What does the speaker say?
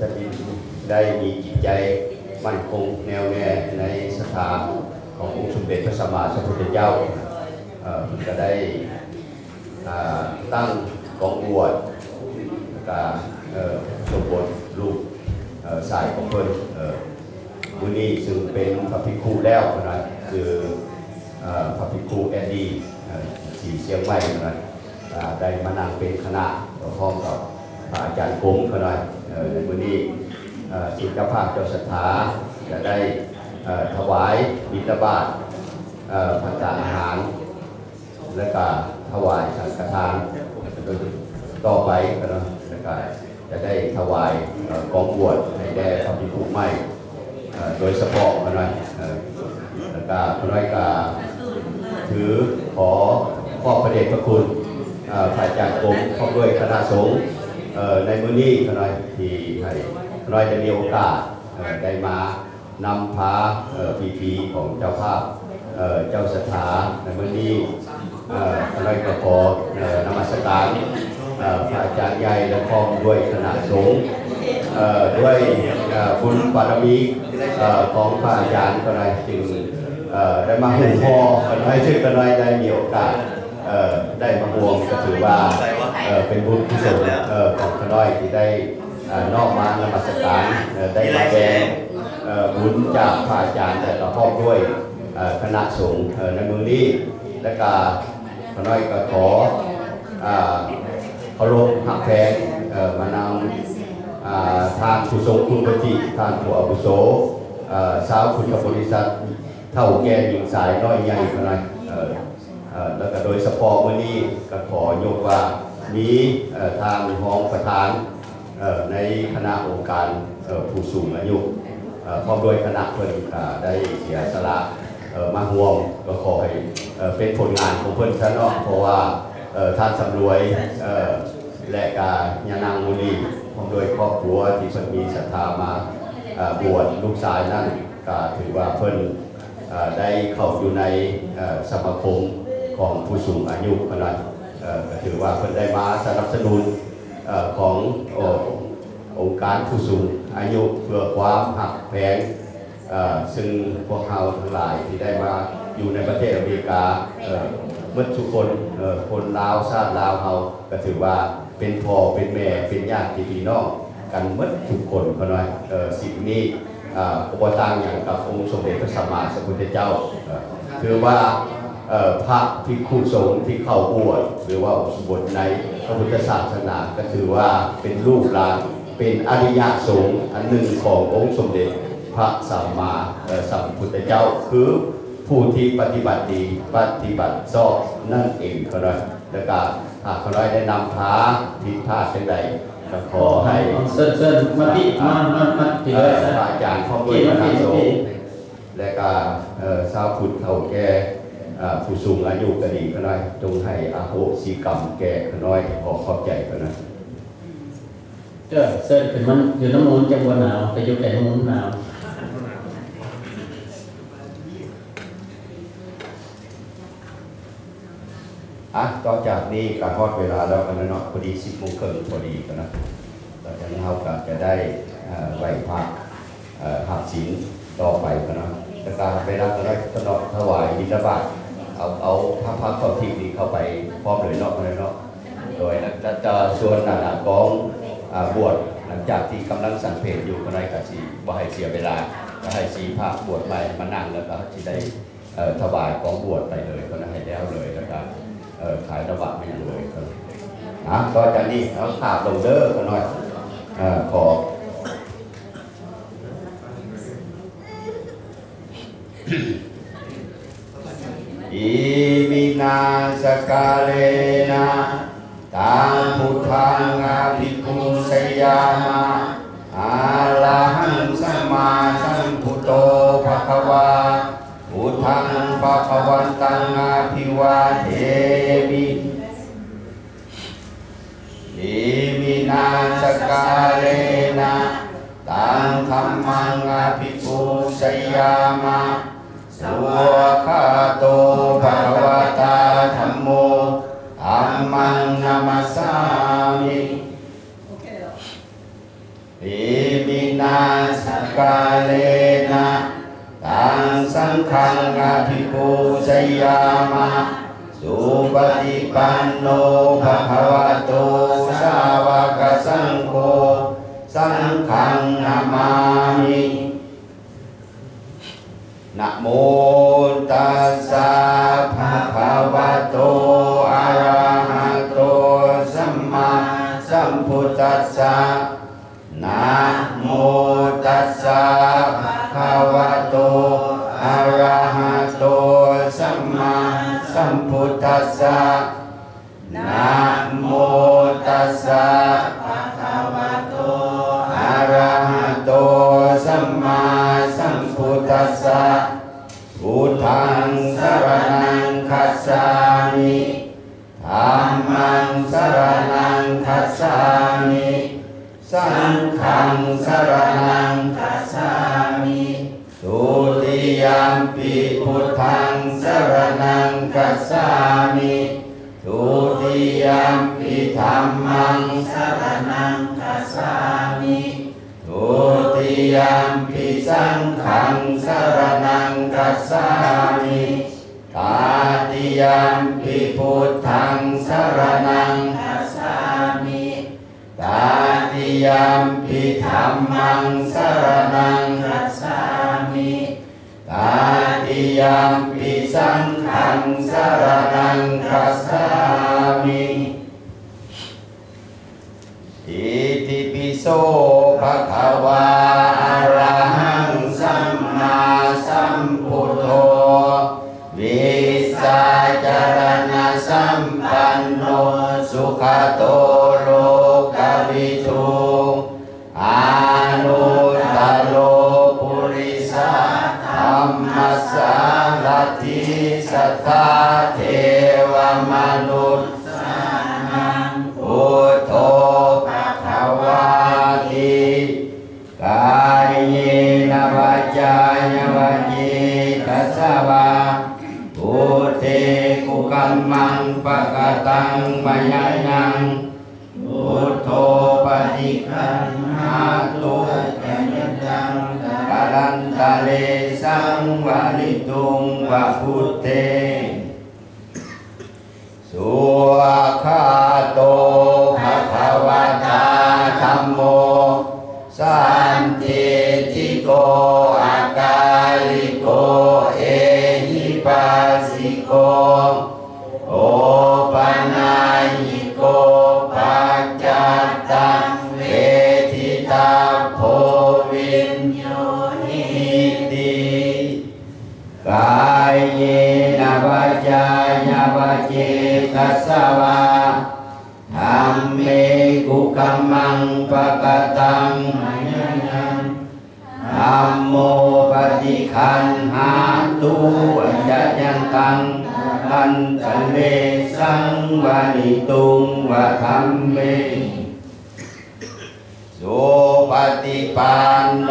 ท่านได้มีจิตใจมั่นคงแน่วแน่ในสถานขององค์สมเด็จพระสัมมาสัมพุทธเจ้าเอ่อก็ได้ตั้งกองบวชก็เอ่อสมบทลูกสายของเพิ่นเอ่อมื้อนี้ซึ่งเป็นพระภิกขุแล้วนะคือพระภิกขุแอนดี้สีเชียงใหม่นะอ่าได้มานั่งเป็นคณะพร้อมกับ อาจารย์กงก็ได้ในมื้อนี้สิทธภาพเจ้าสถาจะได้ถวายบิณฑบาตเอ่อพัตตาอาหาร และก็ถวายสังฆทานต่อไปก็นะแล้วก็จะได้ถวายกองบวชให้แด่พระภิกษุใหม่โดยเฉพาะก็นะแล้วก็พระน้อยก็ถือขอขอบพระเดชพระคุณพระอาจารย์กรมพร้อมด้วยคณะสงฆ์ ในมื้อนี้พระน้อยที่ให้พระน้อยได้มีโอกาสได้มานำพาเอ่อพิธีของเจ้าภาพเจ้าสถาในมื้อนี้เอ่ออะไรก็ขอนมัสการเอ่อพระอาจารย์ใหญ่และพร้อมด้วยคณะสงฆ์ด้วยเอ่อบุญบารมีของพระอาจารย์ก็ได้จึงได้มาหุ่นพ่อกันให้ชื่อกันได้ได้มีโอกาส ได้มาห่วงก็ถือว่าเอ่อเป็นบุญที่สุดเอ่อของขน้อยที่ได้เอ่อนอกมานมัสการเอ่อได้มาแบ่งเอ่อบุญจากพระอาจารย์แต่ละพร้อมด้วยเอ่อคณะสงฆ์เอ่อในมือนี้และก็ขน้อยก็ขออ่าเคารพหักแพงเอ่อมานำอ่าทางผู้ทรงคุณปฏิทางผู้อาวุโสเอ่อสาวพุทธบริษัทเท่าแก่หญิงสายน้อยใหญ่ขน้อยเอ่อเอ่อ แล้วก็โดยเฉพาะวันนี้ก็ขอยกว่ามีทางห้องประธานในคณะองค์การผู้สูงอายุเพร้อมด้วยคณะเพิ่นได้เสียสละมาห่วงก็ขอให้เป็นผลงานของเพื่อนซะเนาะเพราะว่าท่านสำรวยและกายานางมุนีพร้อมด้วยครอบครัวที่เพิ่นมีศรัทธามาบวชลูกชายนั่นก็ถือว่าเพิ่นได้เข้าอยู่ในสมาคม ของผู้สูงอายุขนาดเอ่อก็ถือว่าเพิ่นได้มาสนับสนุนอขององค์การผู้สูงอายุเพื่อความหักแพงซึ่งพวกเราทั้งหลายที่ได้มาอยู่ในประเทศอเมริกาเมื่อทุกคนคนลาวชาติลาวเราก็ถือว่าเป็นพ่อเป็นแม่เป็นญาติพี่น้องกันเมื่อทุกคนก็น้อยสิ่งนี้อุปทานอย่างกับองค์สมเด็จพระสัมมาสัมพุทธเจ้าเอ่อถือว่า พระภิกขุสงฆ์ที่เข้าบวชหรือว่าอุสบทในพระพุทธศาสนาก็ถือว่าเป็นลูกหลานเป็นอริยสงฆ์อันหนึ่งขององค์สมเด็จพระสัมมาสัมพุทธเจ้าคือผู้ที่ปฏิบัติดีปฏิบัติชอบนั่นเองเขาได้แล้วก็หากเขาได้นำพาผิดพลาดเช่นใดก็ขอให้เซิร์นเซิร์นมาที่มามามาที่เอออาจารย์พ่อด้วยพระนางสงฆ์และก็เอ่อชาวพุทธเฒ่าแก่ ผู้สูงอายุก็ดีก็ได้จงให้อาโหสิกรรมแก่เขาน้อยขอขอบใจเขานะเออเซิร์นขึ้นมันอยู่น้ำมูลจังหวะหนาวไปอยู่แก่น้ำมูลหนาวอะต่อจากนี้การทอดเวลาแล้วกันนะเนาะพอดีสิบโมงครึ่งพอดีกันนะต่อจากนี้เราก็จะได้เอ่อไหวพระเอ่อหักศีลต่อไปกันนะแต่การเวลาก็ได้ก็เนาะถวายบิณฑบาต เอาเอาพระพักเข้าทิพย์นี้เข้าไปพร้อมเลยนาะเลยเนาะโดยจะจะส่วนหน้ากองอ่าบวชหลังจากที่กำลังสังเพลอยู่ก็ได้กับสีบ่ให้เสียเวลาก็ให้สีพระบวชใหม่มานั่งแล้วก็ที่ได้ถวายของบวชไปเลยก็ได้ให้แล้วเลยแล้วก็เอ่อขายระบาดไม่ยังเลยนะก็จากนี้เอาขาบลงเด้อกันหน่อยเอ่อข อิมินา สักกาเรนะตังพุทธังอะภิปูชะยามะอะระหังสัมมาสัมพุทโธภะคะวาพุทธัง ภะคะวันตังอะภิวาเทมิอิมินา สักกาเรนะตังธัมมังอะภิปูสยามะ สุขะโตภะวะตาธัมโมธัมมังนามัสามิอินาสกาเลนะตังสังฆังอภิปูชยามะสุปฏิปันโนภะวะโตสาวกสัง ทัสสะพุทธังสรณังคัจฉามิธัมมังสรณังคัจฉามิสังฆังสรณังคัจฉามิทุติยมปิพุทธังสรณังคัจฉามิทุติยมปิธัมมังสรณังคัจฉามิทุติยมปิ สังขังสรนังกัสสามิตาติยมปิพุทธังสรนังกัสสามิตาติยมปิธรรมังสรนังกัสสามิตาติยมปิสังขังสรนังกัสสามิอิติปิโสภะคะวาอะระหัง มนุษย์พุทโธภะคะวาติกายเยนวาจายวัจเจตัสสวะพุทเทกุกัมมังปะกตังมยะยังพุทโธปฏิคันหาตุกัญญังกะลันตะเลสังวะลิตุงวะพุทเทะตังมะยะยังธัมโมปฏิคันหาตุวัจยันตังมันตะเลสังวานิตุงวะธรรมเมสุปฏิปันโน